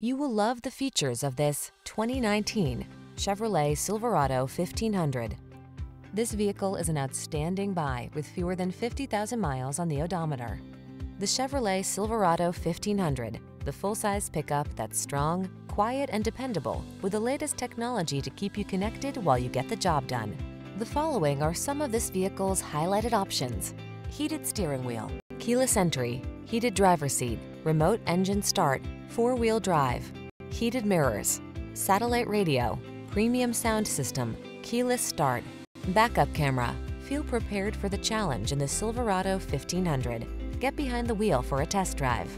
You will love the features of this 2019 Chevrolet Silverado 1500. This vehicle is an outstanding buy with fewer than 50,000 miles on the odometer. The Chevrolet Silverado 1500, the full-size pickup that's strong, quiet, and dependable with the latest technology to keep you connected while you get the job done. The following are some of this vehicle's highlighted options. Heated steering wheel, keyless entry, heated driver seat, remote engine start, four-wheel drive, heated mirrors, satellite radio, premium sound system, keyless start, backup camera. Feel prepared for the challenge in the Silverado 1500. Get behind the wheel for a test drive.